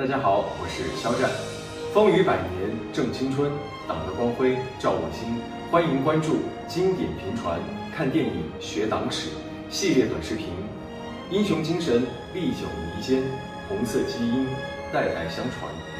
大家好我是肖战。风雨百年正青春党的光辉照我心。欢迎关注经典评传看电影学党史系列短视频英雄精神历久弥坚红色基因代代相传。